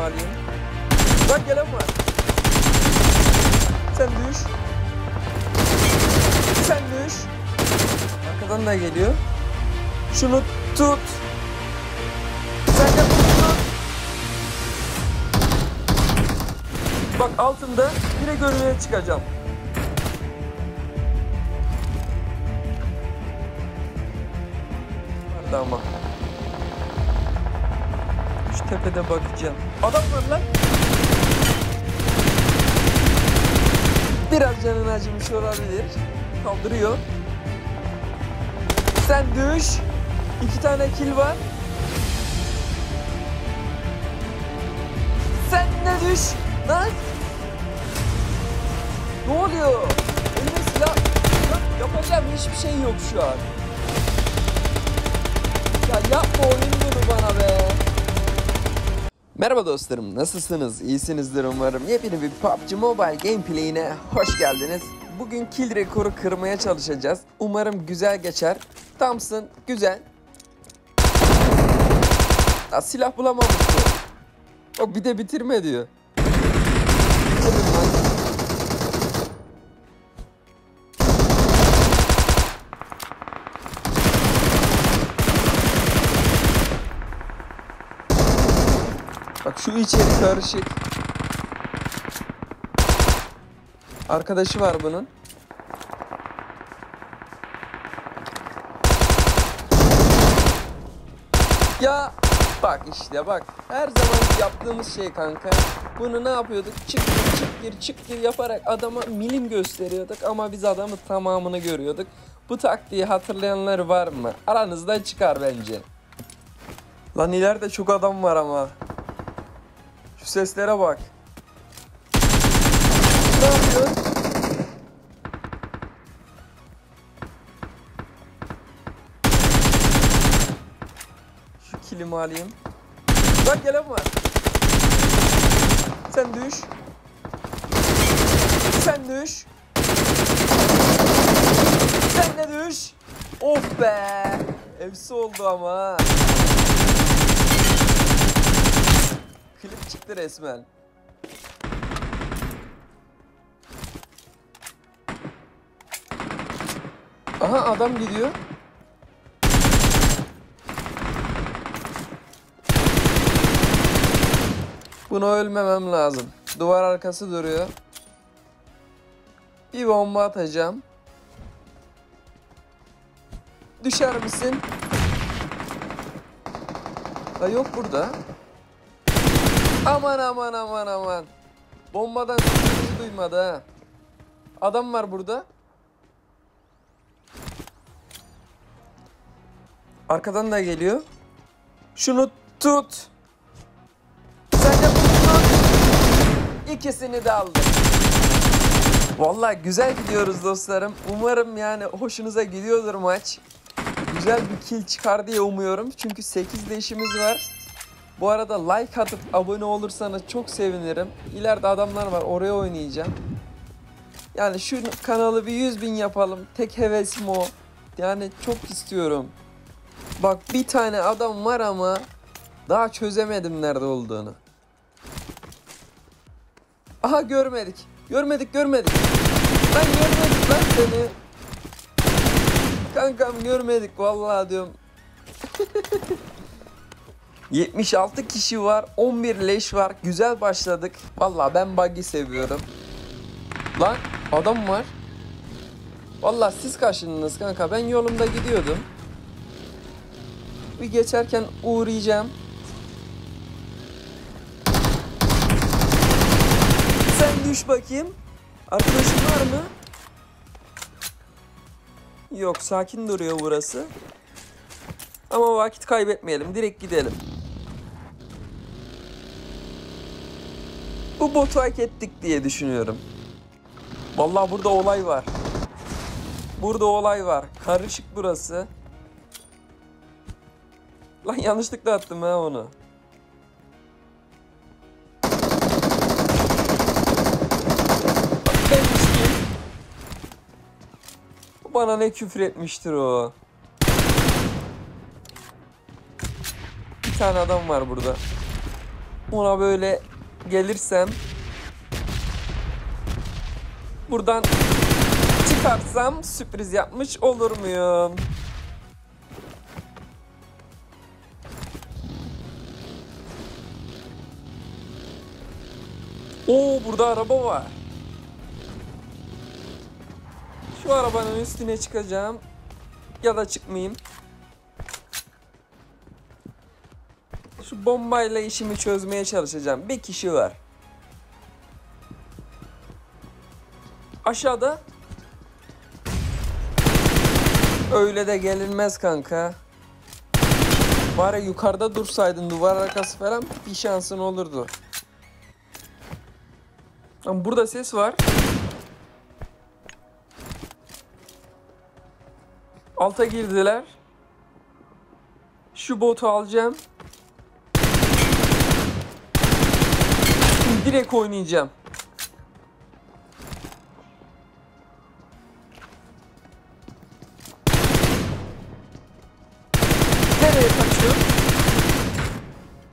alayım. Bak gelen var. Sen düş. Sen düş. Arkadan da geliyor. Şunu tut. Sen de tut. Bak altında direkt önüne çıkacağım. Şu tepede bakacağım. Adam var lan. Biraz canın acımış olabilir. Kaldırıyor. Sen düş. İki tane kill var. Sen de düş. Lan. Ne oluyor? Elimde silah. Yapacağım hiçbir şey yok şu an. Merhaba dostlarım, nasılsınız? İyisinizdir umarım. Yepyeni bir PUBG Mobile gameplay'ine hoş geldiniz. Bugün kill rekoru kırmaya çalışacağız. Umarım güzel geçer. Thompson, güzel. Ya, silah bulamamıştı. Bak bir de bitirme diyor. Şu içeri karışık. Arkadaşı var bunun. Ya bak işte bak. Her zaman yaptığımız şey kanka. Bunu ne yapıyorduk? Çık gir çık gir çık gir yaparak adama milim gösteriyorduk ama biz adamı tamamını görüyorduk. Bu taktiği hatırlayanlar var mı? Aranızda çıkar bence. Lan ileride çok adam var ama. Şu seslere bak. Ne yapıyor? Şu kilimi alayım. Bak gelen var. Sen düş. Sen düş. Sen de düş. Of be. Evsi oldu ama. ha. Klip çıktı resmen. Aha adam gidiyor. Bunu ölmemem lazım. Duvar arkası duruyor. Bir bomba atacağım. Düşer misin? Ha yok burada. Aman aman aman aman. Bombadan sesimizi duymadı ha. Adam var burada. Arkadan da geliyor. Şunu tut. Sen de bunu tut. İkisini de aldım. Vallahi güzel gidiyoruz dostlarım. Umarım yani hoşunuza gidiyordur maç. Güzel bir kill çıkar diye umuyorum. Çünkü 8 de işimiz var. Bu arada like atıp abone olursanız çok sevinirim. İleride adamlar var oraya oynayacağım. Yani şu kanalı bir 100 bin yapalım. Tek hevesim o. Yani çok istiyorum. Bak bir tane adam var ama daha çözemedim nerede olduğunu. Aha görmedik. Görmedik görmedik. Lan görmedik lan seni. Kankam görmedik vallahi diyorum. 76 kişi var, 11 leş var. Güzel başladık. Vallahi ben buggy seviyorum. Lan adam var. Vallahi siz kaçındınız kanka. Ben yolumda gidiyordum. Bir geçerken uğrayacağım. Sen düş bakayım. Arkadaşın var mı? Yok sakin duruyor burası. Ama vakit kaybetmeyelim. Direkt gidelim. Bu botu hak ettik diye düşünüyorum. Vallahi burada olay var. Burada olay var. Karışık burası. Lan yanlışlıkla attım ha onu. Bana ne küfür etmiştir o. Bir tane adam var burada. Ona böyle gelirsem buradan çıkarsam sürpriz yapmış olur muyum? Oo burada araba var. Şu arabanın üstüne çıkacağım. Ya da çıkmayayım. Şu bombayla işimi çözmeye çalışacağım. Bir kişi var. Aşağıda. Öyle de gelinmez kanka. Bari yukarıda dursaydın duvar arkası falan bir şansın olurdu. Ama burada ses var. Alta girdiler. Şu botu alacağım. Şimdi direkt oynayacağım. Nereye kaçıyorsun?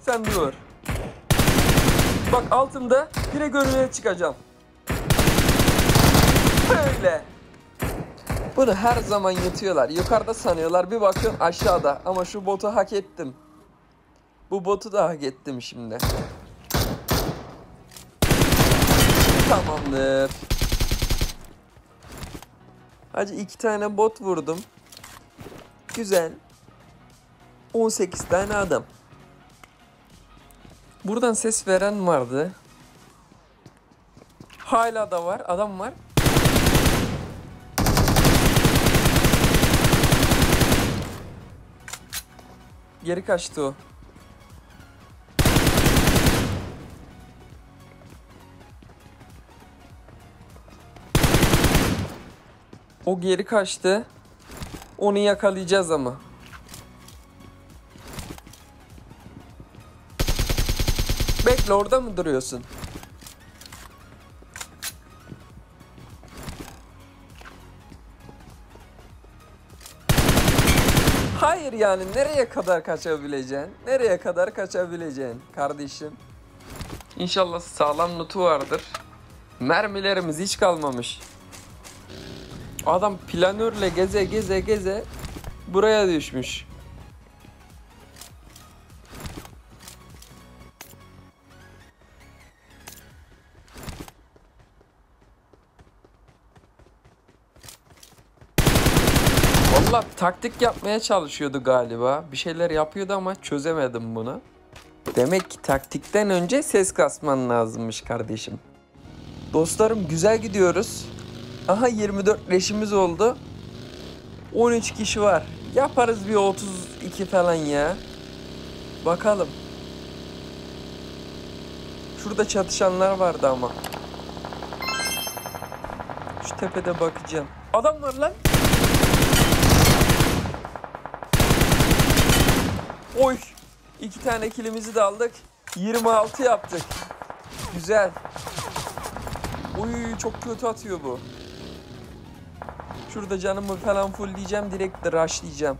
Sen dur. Bak altında direkt önüne çıkacağım. Böyle. Bunu her zaman yutuyorlar. Yukarıda sanıyorlar. Bir bakıyorsun aşağıda. Ama şu botu hak ettim. Bu botu da hak ettim şimdi. Tamamdır. Hacı iki tane bot vurdum. Güzel. 18 tane adam. Buradan ses veren vardı. Hala da var. Adam var. Geri kaçtı o. O geri kaçtı. Onu yakalayacağız ama. Bekle orada mı duruyorsun? Hayır yani nereye kadar kaçabileceksin? Nereye kadar kaçabileceksin kardeşim? İnşallah sağlam notu vardır. Mermilerimiz hiç kalmamış. Adam planörle geze geze geze buraya düşmüş. Valla taktik yapmaya çalışıyordu galiba. Bir şeyler yapıyordu ama çözemedim bunu. Demek ki taktikten önce ses kasman lazımmış kardeşim. Dostlarım güzel gidiyoruz. Aha 24 leşimiz oldu. 13 kişi var. Yaparız bir 32 falan ya. Bakalım. Şurada çatışanlar vardı ama. Şu tepede bakacağım. Adam var lan. Oy. İki tane kilimizi de aldık. 26 yaptık. Güzel. Uy çok kötü atıyor bu. Şurada canımı falan full diyeceğim. Direkt de rush diyeceğim.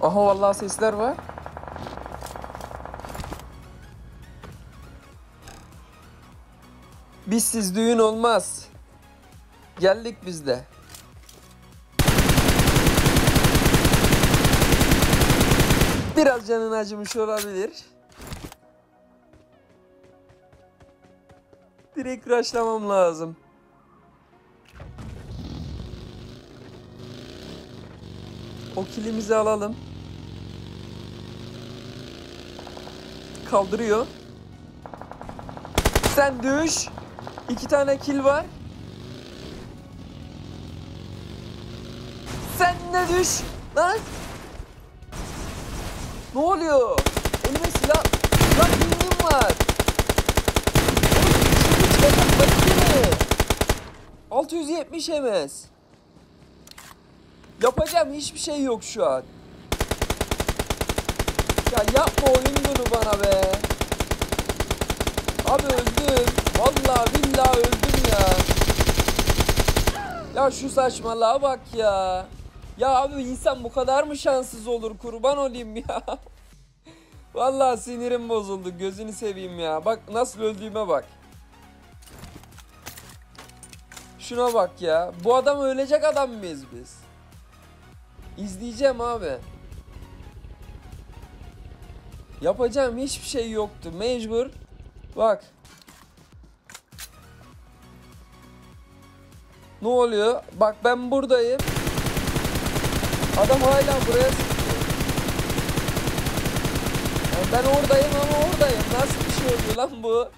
Aha vallahi sesler var. Bizsiz düğün olmaz. Geldik biz de. Biraz canın acımış olabilir. Direkt rushlamam lazım. O kilimizi alalım. Kaldırıyor. Sen düş. İki tane kill var. Sen de düş. Lan. Ne oluyor? Elime silah... Lan bilgim var. Oğlum, şimdi çıkacak baksana. 670 MS. Yapacağım hiçbir şey yok şu an. Ya yapma oyun bunu bana be. Abi öldüm. Vallahi billahi öldüm ya. Ya şu saçmalığa bak ya. Ya abi insan bu kadar mı şanssız olur kurban olayım ya. Vallahi sinirim bozuldu gözünü seveyim ya. Bak nasıl öldüğüme bak. Şuna bak ya. Bu adam ölecek adam mıyız biz? İzleyeceğim abi. Yapacağım hiçbir şey yoktu. Mecbur. Bak. Ne oluyor? Bak ben buradayım. Adam hala buraya sıkıyor. Yani ben oradayım ama oradayım. Nasıl bir şey oluyor lan bu?